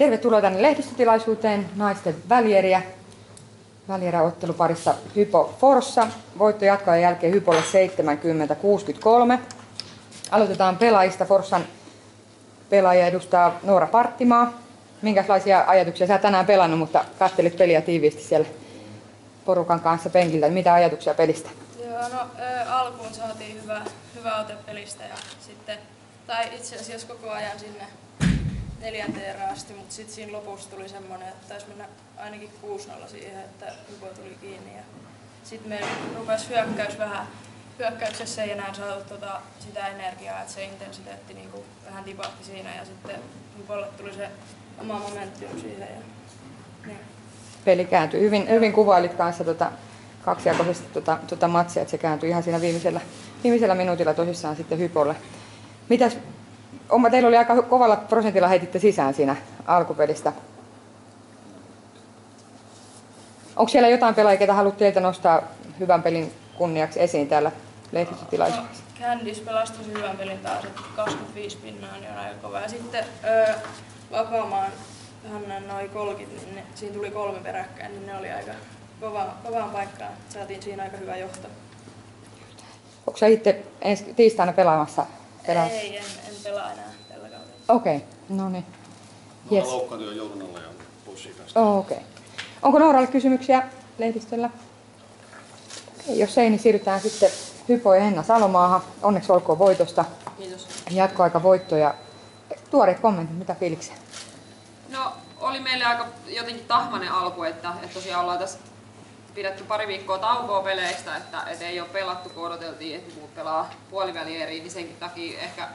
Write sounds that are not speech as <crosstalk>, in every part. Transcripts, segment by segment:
Tervetuloa tänne lehdistötilaisuuteen naisten välieriä. Välierä otteluparissa Hypo Forssa. Voitto jatkoa jälkeen Hypolle 70-63. Aloitetaan pelaajista. Forssan pelaaja edustaa Noora Parttimaa. Minkälaisia ajatuksia sä tänään pelannut, mutta kattelit peliä tiiviisti siellä porukan kanssa penkiltä. Mitä ajatuksia pelistä? Joo, no ö, alkuun saatiin hyvä, hyvä ote pelistä ja sitten, tai itse asiassa koko ajan sinne neljänteen erään asti, mutta sitten siinä lopussa tuli semmoinen, että taisi mennä ainakin 6-0 siihen, että Hypo tuli kiinni ja sitten me rupesi hyökkäys vähän, hyökkäyksessä ei enää saatu tota, sitä energiaa, että se intensiteetti niinku vähän tipahti siinä ja sitten Hypolle tuli se oma momentum siihen ja niin. Peli kääntyi. Hyvin, hyvin kuvailit kanssa tota, kaksijakoisesti tota, tota matsia, että se kääntyi ihan siinä viimeisellä, viimeisellä minuutilla tosissaan sitten Hypolle. Mitäs, oma, teillä oli aika kovalla prosentilla heititte sisään siinä alkupelistä. Onko siellä jotain pelaajia, ketä haluat teiltä nostaa hyvän pelin kunniaksi esiin täällä lehdistötilaisuudessa? No, Candice pelasi tosi hyvän pelin taas, että 25 pinnaa niin on aika kova. Ja sitten öö, Vapaamaan hän noin 30, niin ne, siinä tuli kolme peräkkäin, niin ne oli aika kova, kovaan paikkaan. Saatiin siinä aika hyvä johto. Onko sä itse ensi tiistaina pelaamassa? pelaamassa? Ei, en, en pelaa enää tällä kaudella. Okei, okay. no niin. Yes. Yes. loukkaantui jo joulun alla ja on pois siitä. Oh, Okei. Okay. Onko Nooralle kysymyksiä lehdistöllä? Okei, jos ei, niin siirrytään sitten Hypo ja Henna Salomaahan. Onneksi olkoon voitosta. Kiitos. Jatkoaika voitto ja tuoreet kommentit, mitä fiiliksiä? No, oli meille aika jotenkin tahmainen alku, että, että tosiaan ollaan tässä pidetty pari viikkoa taukoa peleistä, että, että ei ole pelattu, kun odoteltiin, että muut pelaa puolivälieriin, niin senkin takia ehkä,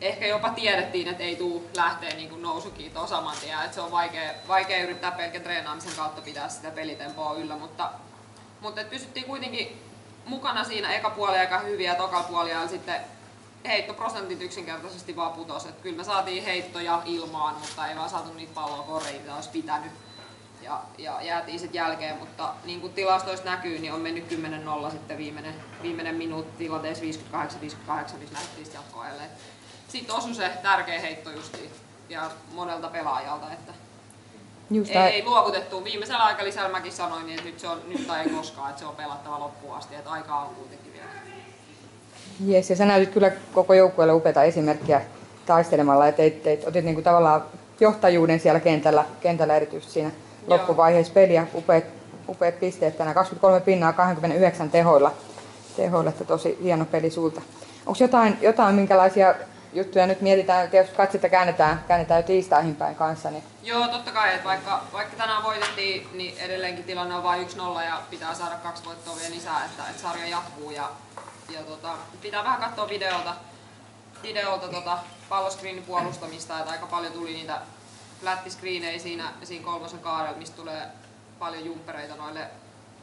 ehkä jopa tiedettiin, että ei tule lähteä niin kuin nousukiitoon saman tien, että se on vaikea, vaikea yrittää pelkän treenaamisen kautta pitää sitä pelitempoa yllä, mutta, mutta että pysyttiin kuitenkin mukana siinä eka puoli aika hyviä ja toka puoli sitten heittoprosentit yksinkertaisesti vaan putos. Että kyllä me saatiin heittoja ilmaan, mutta ei vaan saatu niitä palloa koriin, mitä olisi pitänyt. Ja, ja jäätiin sitten jälkeen, mutta niin kuin tilastoista näkyy, niin on mennyt 10-0 sitten viimeinen, viimeinen minuutti tilanteessa 58-58, missä lähdettiin sitten jatkoajalle. Sitten osui se tärkeä heitto justiin ja monelta pelaajalta, että Just ei, ei luovutettu. Viimeisellä aikalisällä mäkin sanoin, niin että nyt, se on, nyt tai ei koskaan, että se on pelattava loppuun asti, että aikaa on kuitenkin vielä. Jes, ja sä näytit kyllä koko joukkueelle upeata esimerkkiä taistelemalla, että teit, teit, otit niinku tavallaan johtajuuden siellä kentällä, kentällä erityisesti siinä Joo. loppuvaiheessa peliä. Upeat, upeat pisteet tänään, 23 pinnaa 29 tehoilla. tehoilla että tosi hieno peli sulta. Onko jotain, jotain, minkälaisia juttuja nyt mietitään, jos katsetta käännetään, käännetään jo tiistaihin päin kanssa, niin Joo, totta kai, että vaikka, vaikka tänään voitettiin, niin edelleenkin tilanne on vain 1-0 ja pitää saada kaksi voittoa vielä lisää, että, että sarja jatkuu. Ja, ja tota, pitää vähän katsoa videolta, videolta tota, palloskriinin puolustamista, että aika paljon tuli niitä flättiskriinejä siinä, siinä kolmosen kaarella, mistä tulee paljon jumppereita noille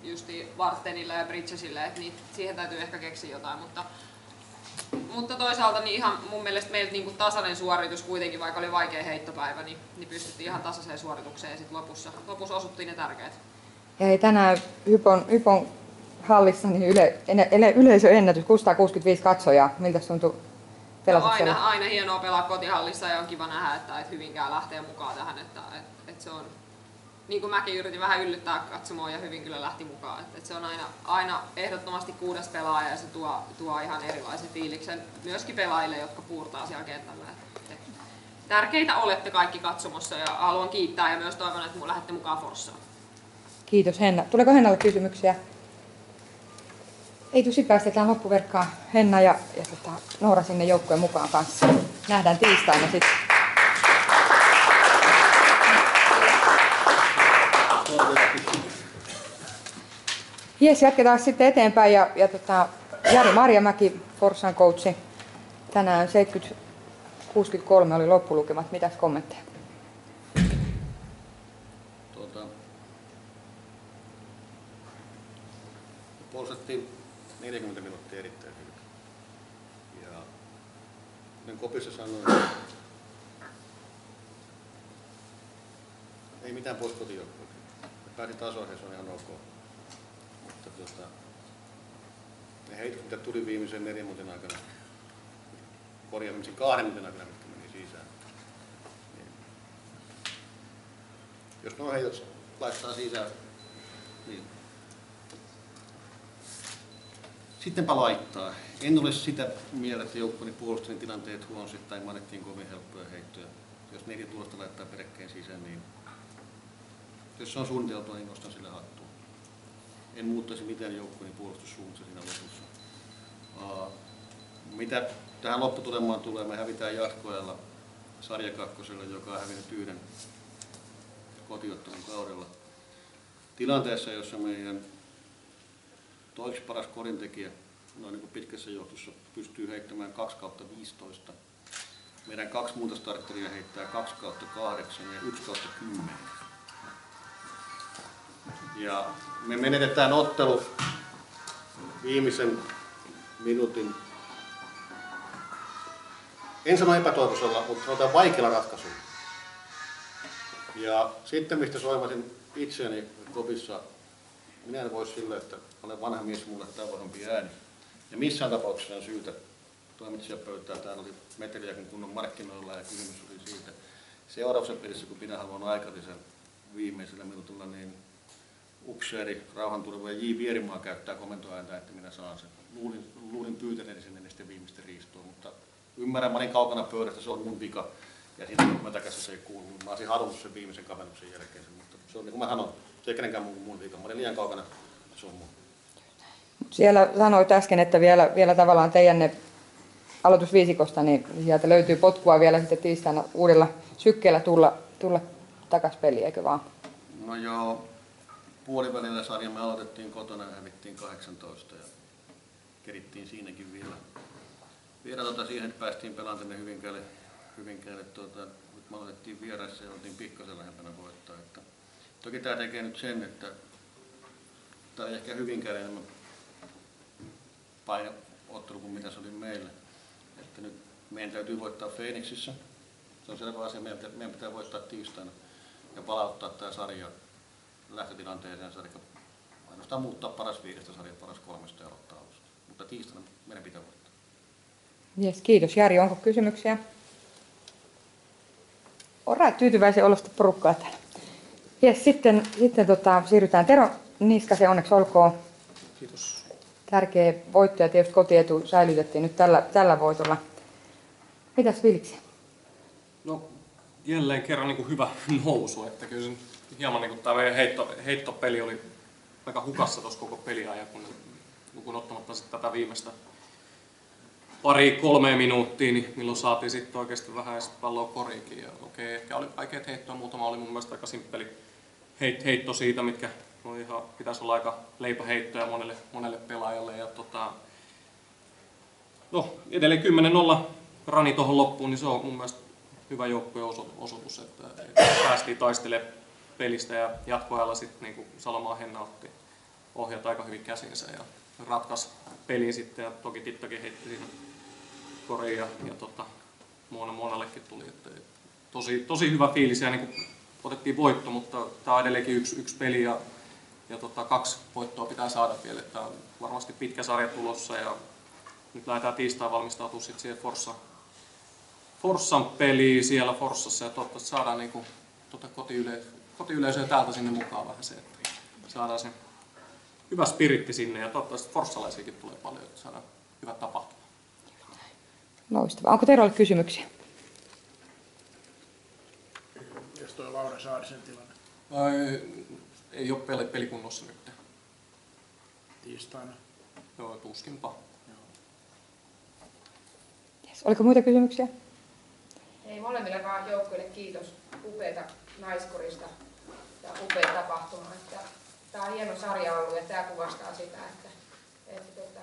justi Vartenille ja Bridgesille, että niitä, siihen täytyy ehkä keksiä jotain, mutta mutta toisaalta niin ihan mun mielestä meiltä niin kuin tasainen suoritus kuitenkin, vaikka oli vaikea heittopäivä, niin, niin pystyttiin ihan tasaiseen suoritukseen ja sitten lopussa, lopussa osuttiin ne tärkeät. Ja hei, tänään Hypon, Hypon hallissa niin yle, yle, yleisöennätys 665 katsojaa. Miltä tuntui No pelata aina, siellä? aina hienoa pelaa kotihallissa ja on kiva nähdä, että, että Hyvinkään lähtee mukaan tähän. Että, että, että se on, niin kuin mäkin yritin vähän yllyttää katsomoa ja hyvin kyllä lähti mukaan. Että, että se on aina, aina ehdottomasti kuudes pelaaja ja se tuo, tuo ihan erilaisen fiiliksen myöskin pelaajille, jotka puurtaa siellä kentällä. Että, että tärkeitä olette kaikki katsomossa ja haluan kiittää ja myös toivon, että lähdette mukaan Forssaan. Kiitos Henna. Tuleeko Hennalle kysymyksiä? Ei tusi päästetään loppuverkkaan Henna ja, ja tota, Noora sinne joukkueen mukaan kanssa. Nähdään tiistaina sitten. Jes, jatketaan sitten eteenpäin ja, ja tota, Jari Marjamäki, Forssan coachi. Tänään 70-63 oli loppulukemat. Mitäs kommentteja? Tuota, puolustettiin 40 minuuttia erittäin hyvin. Ja niin kopissa sanoin, ei mitään pois kotijoukkoja. Pääsi tasoihin, se on ihan ok. Mutta tuota, ne heitot, mitä tuli viimeisen neljän minuutin aikana, korjaamisen kahden minuutin aikana, mitkä meni sisään, niin Jos nuo heitot laittaa sisään, niin Sittenpä laittaa. En ole sitä mieltä, että joukkoni puolustajien tilanteet huonosti tai me annettiin kovin helppoja heittoja. Jos neljä tulosta laittaa peräkkäin sisään, niin jos se on suunniteltua, niin nostan sille hattua. En muuttaisi mitään joukkoni puolustussuunnassa siinä lopussa. Aa, Mitä tähän lopputulemaan tulee, me hävitään jatkoajalla sarjakakkoselle, joka on hävinnyt yhden kotiottelun kaudella. Tilanteessa, jossa meidän toiseksi paras korintekijä noin niin kuin pitkässä johdossa pystyy heittämään 2 kautta 15. Meidän kaksi muuta starteria heittää 2 kautta 8 ja 1 kautta 10. Ja me menetetään ottelu viimeisen minuutin, en sano epätoivoisella, mutta sanotaan vaikealla ratkaisulla. Ja sitten mistä soimasin itseäni kopissa minä en voi sille, että olen vanha mies, mulle tavoisempi ääni. Ja missään tapauksessa on syytä toimitsijapöytää. Täällä oli meteliäkin kunnon markkinoilla ja kysymys oli siitä. Seuraavassa pelissä, kun minä haluan aikarisen viimeisellä minuutilla, niin upseeri, rauhanturva ja J. Vierimaa käyttää komentoääntä, että minä saan sen. Luulin, luulin pyytäneeni sen ennen sitten viimeistä riistoa, mutta ymmärrän, mä olin kaukana pöydästä, se on mun vika. Ja siitä mötäkässä se ei kuulu. Mä olisin halunnut sen viimeisen kavennuksen jälkeen, sen, mutta se on niin kuin mä sanon, se ei kenenkään mun, mun vika. Mä olin liian kaukana, se on mun. Siellä sanoit äsken, että vielä, vielä tavallaan teidän ne aloitusviisikosta, niin sieltä löytyy potkua vielä sitten tiistaina uudella sykkeellä tulla, tulla takas peliin, eikö vaan? No joo, puolivälillä sarja me aloitettiin kotona ja hävittiin 18 ja kerittiin siinäkin vielä. Vielä tota siihen, päästiin pelaamaan tänne Hyvinkäälle, Hyvinkäälle tuota, nyt me aloitettiin vieraissa ja oltiin pikkasen lähempänä voittaa. Että, toki tämä tekee nyt sen, että tämä ehkä Hyvinkäälle enemmän paineottelu kuin mitä se oli meille. Että nyt meidän täytyy voittaa Phoenixissa. Se on selvä asia, meidän pitää voittaa tiistaina ja palauttaa tämä sarja lähtötilanteeseen, eli ainoastaan muuttaa paras viidestä sarja paras kolmesta ja aloittaa alusta. Mutta tiistaina meidän pitää voittaa. Yes, kiitos. Jari, onko kysymyksiä? Ora, tyytyväisen olosta porukkaa täällä. Yes, sitten sitten tota, siirrytään Tero Niskasen, onneksi olkoon. Kiitos. Tärkeä voitto ja tietysti kotietu säilytettiin nyt tällä, tällä voitolla. Mitäs Vilksi? No jälleen kerran niin kuin hyvä <laughs> nousu, että kyllä se hieman niin kuin tämä meidän heitto, heittopeli oli aika hukassa tuossa koko peliajan, kun lukuun ottamatta sitten tätä viimeistä pari kolme minuuttia, niin milloin saatiin sitten oikeasti vähän edes palloa koriinkin. Ja okei, ehkä oli vaikeat heittoa, muutama oli mun mielestä aika simppeli heit, heitto siitä, mitkä oli ihan, pitäisi olla aika leipäheittoja monelle, monelle pelaajalle. Ja tota, no, edelleen 10-0 rani tuohon loppuun, niin se on mun mielestä hyvä joukkueen oso- osoitus, että, päästiin taistelemaan pelistä ja jatkoajalla sitten niin kuin Salomaa Henna otti ohjat aika hyvin käsinsä ja ratkaisi pelin sitten ja toki Tittakin heitti siinä koriin ja, ja tota, Moona Moonallekin tuli. Että, tosi, tosi hyvä fiilis ja niin kuin otettiin voitto, mutta tämä on edelleenkin yksi, yksi peli ja, ja tota, kaksi voittoa pitää saada vielä. Tämä on varmasti pitkä sarja tulossa ja nyt lähdetään tiistain valmistautumaan siihen Forssa, Forssan peliin siellä Forssassa ja toivottavasti saadaan niin kuin, tota kotiyleisöä, kotiyleisöä täältä sinne mukaan vähän se, että saadaan se hyvä spiritti sinne ja toivottavasti forssalaisiakin tulee paljon, että saadaan hyvä tapahtuma. Loistavaa. Onko Terolle kysymyksiä? Jos tuo Laura Saarisen tilanne Ai, ei ole peli, pelikunnossa nyt. tiistaina. Joo, tuskinpa. Yes. Oliko muita kysymyksiä? Molemmille vaan joukkueille kiitos upeita naiskorista ja upea tapahtuma. Että tämä on hieno sarja ollut ja tämä kuvastaa sitä, että, että, että, että,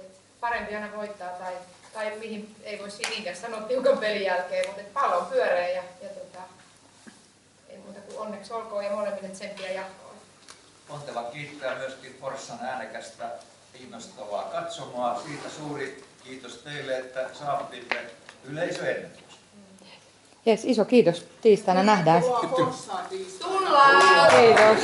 että parempi aina voittaa tai, tai mihin ei voi niinkään sanoa tiukan pelin jälkeen, mutta että pallo on pyöreä ja, ja tota, ei muuta kuin onneksi olkoon ja molemmille tsemppiä jatkoa. Ponteva kiittää myöskin Forssan äänekästä kiinnostavaa katsomaa. Siitä suuri kiitos teille, että saavutimme yleisöennätyksen. Yes, iso kiitos. Tiistaina nähdään. Tullaan! Kiitos.